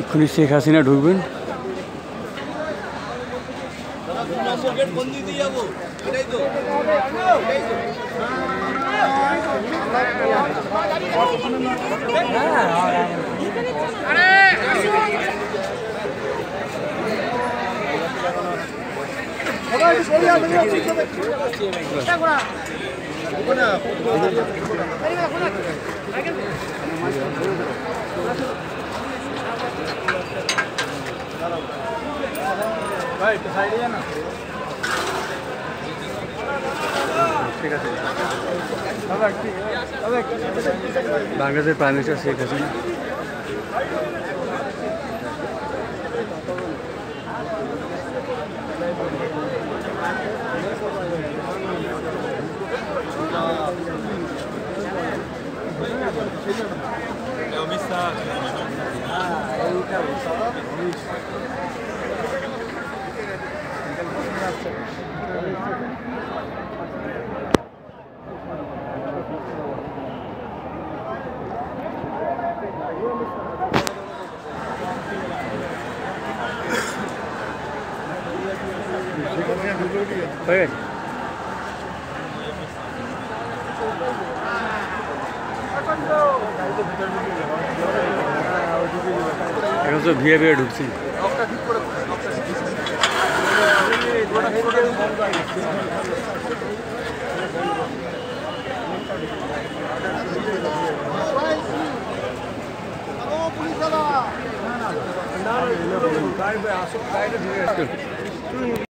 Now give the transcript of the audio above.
এক্ষুনি শেখ হাসিনা ঢুকবেন। বাংলাদেশের প্রাইম মিনিস্টার শেখ হাসিনা হয়ে গেছে এখন তো ভিয়ে ভিয়ে ঢুকছি